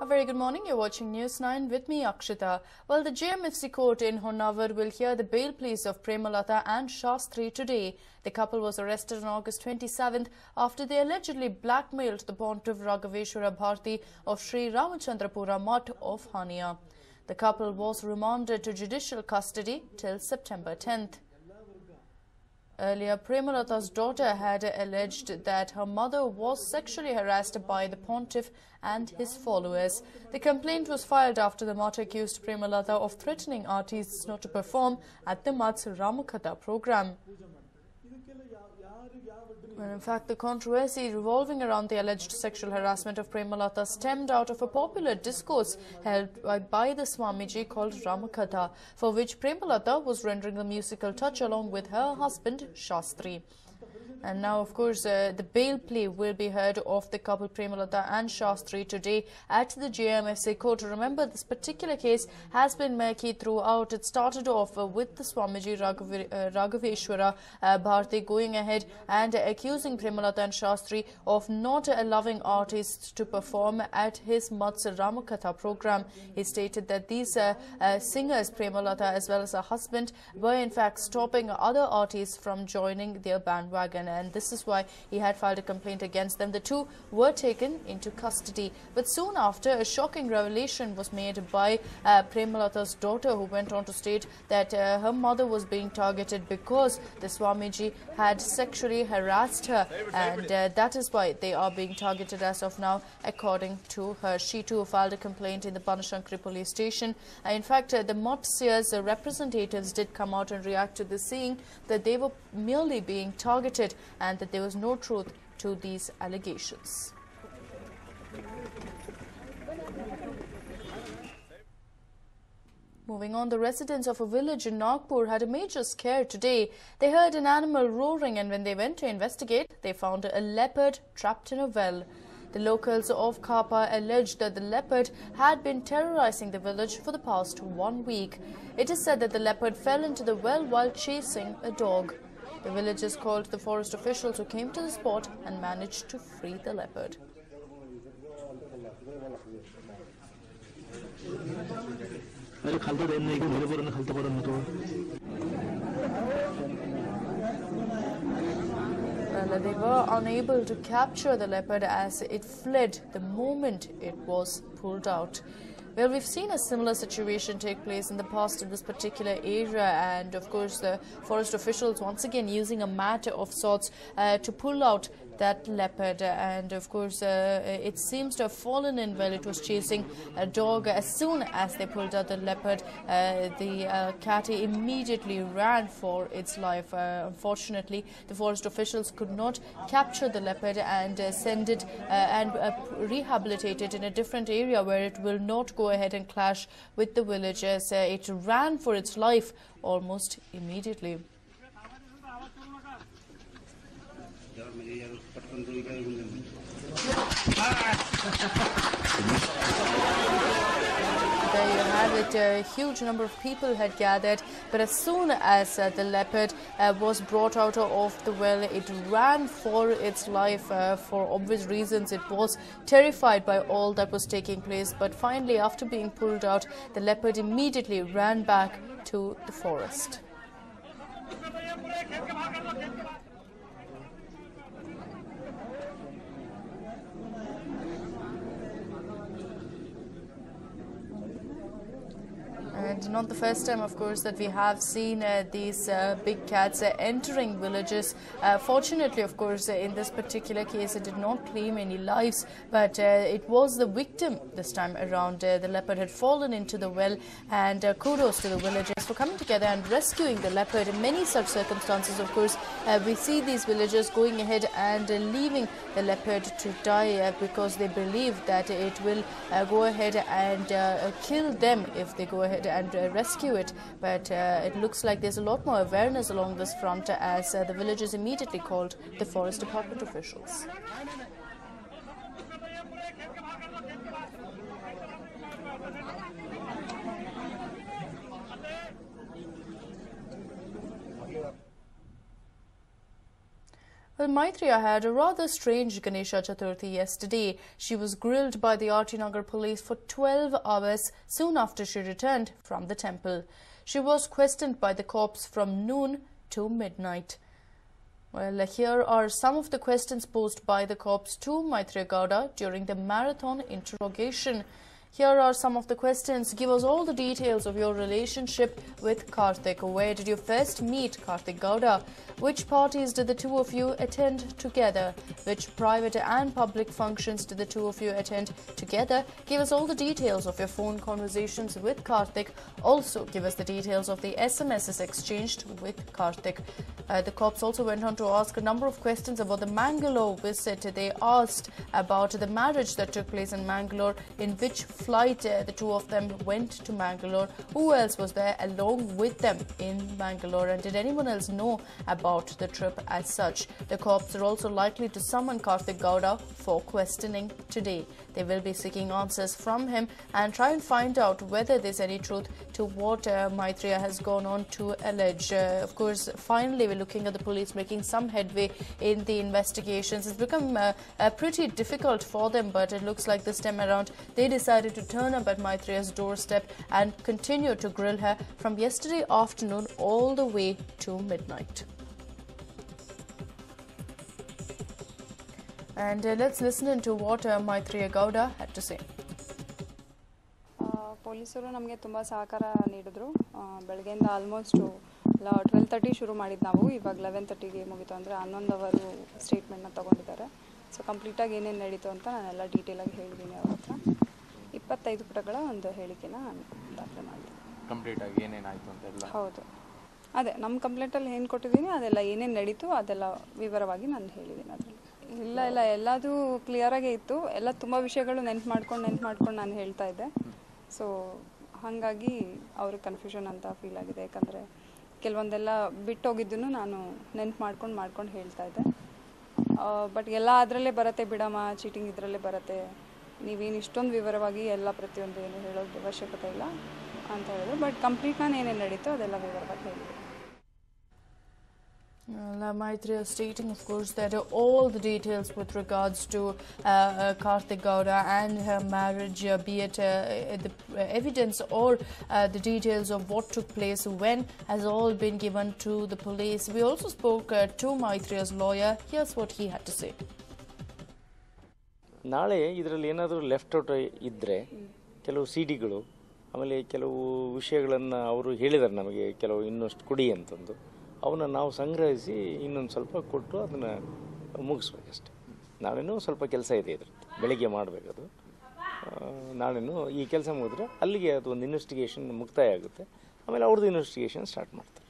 A very good morning. You're watching News 9 with me, Akshita. Well, the JMFC court in Honnavar will hear the bail pleas of Premalata and Shastri today. The couple was arrested on August 27th after they allegedly blackmailed the pontiff Raghaveshwara Bharti of Sri Ramachandrapura Mutt of Hania. The couple was remanded to judicial custody till September 10th. Earlier, Premalata's daughter had alleged that her mother was sexually harassed by the pontiff and his followers. The complaint was filed after the Mutt accused Premalata of threatening artists not to perform at the Mutt's Ramakatha program. Well, in fact, the controversy revolving around the alleged sexual harassment of Premalata stemmed out of a popular discourse held by, the Swamiji called Ramakatha, for which Premalata was rendering the musical touch along with her husband Shastri. And now, of course, uh, the bail plea will be heard of the couple Premalata and Shastri today at the JMFC court. Remember, this particular case has been murky throughout. It started off uh, with the Swamiji Raghav uh, Raghaveshwara uh, Bharti going ahead and accusing Premalata and Shastri of not allowing artists to perform at his Mutt's Ramakatha program. He stated that these uh, uh, singers, Premalata as well as her husband, were in fact stopping other artists from joining their bandwagon and this is why he had filed a complaint against them. The two were taken into custody. But soon after, a shocking revelation was made by uh, Premalata's daughter who went on to state that uh, her mother was being targeted because the Swamiji had sexually harassed her and uh, that is why they are being targeted as of now according to her. She too filed a complaint in the Banashankari police station. Uh, in fact, uh, the Mutt uh, representatives did come out and react to this saying that they were merely being targeted and that there was no truth to these allegations. Moving on, the residents of a village in Nagpur had a major scare today. They heard an animal roaring and when they went to investigate, they found a leopard trapped in a well. The locals of Kapa alleged that the leopard had been terrorizing the village for the past one week. It is said that the leopard fell into the well while chasing a dog. The villagers called the forest officials who came to the spot and managed to free the leopard. Well, they were unable to capture the leopard as it fled the moment it was pulled out. Well, we've seen a similar situation take place in the past in this particular area, and of course, the forest officials once again using a matter of sorts uh, to pull out that leopard and of course uh, it seems to have fallen in while it was chasing a dog. As soon as they pulled out the leopard uh, the uh, cat immediately ran for its life. Uh, unfortunately the forest officials could not capture the leopard and uh, send it uh, and rehabilitate it in a different area where it will not go ahead and clash with the villagers. It ran for its life almost immediately There you have it. A huge number of people had gathered, but as soon as uh, the leopard uh, was brought out of the well, it ran for its life uh, for obvious reasons. It was terrified by all that was taking place, but finally, after being pulled out, the leopard immediately ran back to the forest. And not the first time, of course, that we have seen uh, these uh, big cats uh, entering villages. Uh, fortunately, of course, in this particular case, it did not claim any lives, but uh, it was the victim this time around. Uh, the leopard had fallen into the well, and kudos to the villagers for coming together and rescuing the leopard. In many such circumstances, of course, we see these villagers going ahead and leaving the leopard to die because they believe that it will go ahead and kill them if they go ahead and uh, rescue it. But uh, it looks like there's a lot more awareness along this front as uh, the villagers immediately called the forest department officials. Well, Maitreya had a rather strange Ganesha Chaturthi yesterday. She was grilled by the RT Nagar police for 12 hours soon after she returned from the temple. She was questioned by the cops from noon to midnight. Well, here are some of the questions posed by the cops to Maitreya Gowda during the marathon interrogation. Here are some of the questions. Give us all the details of your relationship with Karthik. Where did you first meet Karthik Gowda? Which parties did the two of you attend together? Which private and public functions did the two of you attend together? Give us all the details of your phone conversations with Karthik. Also, give us the details of the SMSs exchanged with Karthik. Uh, the cops also went on to ask a number of questions about the Mangalore visit. They asked about the marriage that took place in Mangalore, in which flight uh, the two of them went to Mangalore, who else was there along with them in Mangalore, and did anyone else know about the trip as such? The cops are also likely to summon Karthik Gowda for questioning today. They will be seeking answers from him and try and find out whether there's any truth to what uh, Maitreya has gone on to allege. Uh, of course, finally, we're looking at the police making some headway in the investigations. It's become uh, pretty difficult for them, but it looks like this time around they decided to turn up at Maitreya's doorstep and continue to grill her from yesterday afternoon all the way to midnight. And uh, let's listen into what uh, Maitreya Gowda had to say. ಪೊಲೀಸರು ನಮಗೆ ತುಂಬ ಸಹಕಾರ ನೀಡಿದ್ರು ಬೆಳಗ್ಗೆಯಿಂದ almost twelve thirty ಶುರು ಮಾಡಿದ್ದು ನಾವು ಇವಾಗ ಲೆವೆನ್ ತರ್ಟಿಗೆ ಮುಗೀತು ಅಂದರೆ ಹನ್ನೊಂದು ಅವರು ಸ್ಟೇಟ್ಮೆಂಟ್ನ ತೊಗೊಂಡಿದ್ದಾರೆ ಸೊ ಕಂಪ್ಲೀಟಾಗಿ ಏನೇನು ನಡೀತು ಅಂತ ನಾನೆಲ್ಲ ಡೀಟೇಲಾಗಿ ಹೇಳಿದ್ದೀನಿ ಅವ್ರ ಹತ್ರ ಇಪ್ಪತ್ತೈದು ಪುಟಗಳ ಒಂದು ಹೇಳಿಕೆನ ನಾನು ದಾಖಲೆ ಮಾಡಿದೆ ಕಂಪ್ಲೀಟ್ ಆಗಿ ಏನೇನಾಯಿತು ಅಂತ ಎಲ್ಲ? ಹೌದು. ಅದೇ ನಮ್ಮ ಕಂಪ್ಲೇಂಟಲ್ಲಿ ಏನು ಕೊಟ್ಟಿದ್ದೀನಿ ಅದೆಲ್ಲ ಏನೇನು ನಡೀತು ಅದೆಲ್ಲ ವಿವರವಾಗಿ ನಾನು ಹೇಳಿದ್ದೀನಿ ಅದರಲ್ಲಿ. ಇಲ್ಲ ಇಲ್ಲ ಎಲ್ಲದೂ ಕ್ಲಿಯರಾಗೇ ಇತ್ತು. ಎಲ್ಲ ತುಂಬ ವಿಷಯಗಳು ನೆನ್ಪು ಮಾಡ್ಕೊಂಡು ನೆನ್ಪು ಮಾಡ್ಕೊಂಡು ನಾನು ಹೇಳ್ತಾ ಇದ್ದೆ. ಸೊ ಹಾಗಾಗಿ ಅವ್ರಿಗೆ ಕನ್ಫ್ಯೂಷನ್ ಅಂತ ಫೀಲ್ ಆಗಿದೆ. ಯಾಕಂದರೆ ಕೆಲವೊಂದೆಲ್ಲ ಬಿಟ್ಟೋಗಿದ್ದನ್ನು ನಾನು ನೆನ್ಪು ಮಾಡ್ಕೊಂಡು ಮಾಡ್ಕೊಂಡು ಹೇಳ್ತಾ ಇದ್ದೆ. ಬಟ್ ಎಲ್ಲ ಅದರಲ್ಲೇ ಬರುತ್ತೆ ಬಿಡಮ್ಮ ಚೀಟಿಂಗ್ ಇದರಲ್ಲೇ ಬರುತ್ತೆ. ನೀವೇನು ಇಷ್ಟೊಂದು ವಿವರವಾಗಿ ಎಲ್ಲ ಪ್ರತಿಯೊಂದು ಏನು ಹೇಳೋದು ಅವಶ್ಯಕತೆ ಇಲ್ಲ ಅಂತ ಹೇಳಿದ್ರು ಬಟ್ ಕಂಪ್ಲೀಟ್ ನಾನು ಏನೇನು ನಡೀತೋ ಅದೆಲ್ಲ ವಿವರವಾಗಿ ಹೇಳಿದೆ Uh, Maitreya stating, of course, that uh, all the details with regards to uh, uh, Karthik Gowda and her marriage, uh, be it uh, uh, the uh, evidence or uh, the details of what took place when, has all been given to the police. We also spoke uh, to Maitreya's lawyer. Here's what he had to say. ನಾಳೆ ಇದರಲ್ಲಿ ಏನಾದರೂ left out ಇದ್ದರೆ ಕೆಲವು C ಡಿಗಳು ಆಮೇಲೆ ಕೆಲವು ವಿಷಯಗಳನ್ನು ಅವರು ಹೇಳಿದ್ದಾರೆ ನಮಗೆ, ಕೆಲವು ಇನ್ನಷ್ಟು ಕೊಡಿ ಅಂತಂದು. ಅವನ್ನ ನಾವು ಸಂಗ್ರಹಿಸಿ ಇನ್ನೊಂದು ಸ್ವಲ್ಪ ಕೊಟ್ಟು ಅದನ್ನು ಮುಗಿಸ್ಬೇಕಷ್ಟೆ. ನಾಳೆನೂ ಸ್ವಲ್ಪ ಕೆಲಸ ಇದೆ ಇದ್ರದ್ದು ಬೆಳಿಗ್ಗೆ ಮಾಡಬೇಕದು. ನಾಳೆನೂ ಈ ಕೆಲಸ ಮುಗಿದ್ರೆ ಅಲ್ಲಿಗೆ ಅದು ಒಂದು ಇನ್ವೆಸ್ಟಿಗೇಷನ್ ಮುಕ್ತಾಯ ಆಗುತ್ತೆ. ಆಮೇಲೆ ಅವ್ರದ್ದು ಇನ್ವೆಸ್ಟಿಗೇಷನ್ ಸ್ಟಾರ್ಟ್ ಮಾಡ್ತಾರೆ.